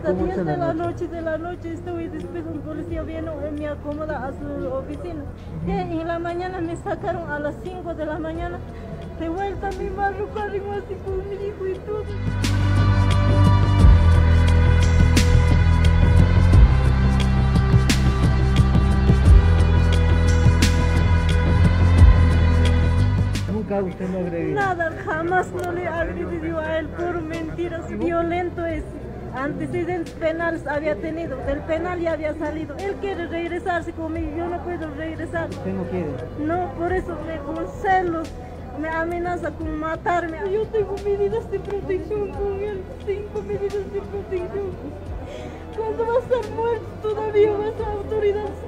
de la noche, de la noche estoy después un policía vino y me acomoda a su oficina. Y en la mañana me sacaron a las 5 de la mañana. De vuelta a mi barrio, corrimos así con mi hijo y todo. Nunca usted no. Nada, jamás no le agredió a él por mentiras. Violento es. Antecedentes penales había tenido. Del penal ya había salido. Él quiere regresarse conmigo. Yo no puedo regresar. Usted no quiere. No, por eso me con celos. Me amenaza con matarme. Yo tengo medidas de protección con él. Cinco medidas de protección. Cuando va a estar muerto todavía autoridades van por él.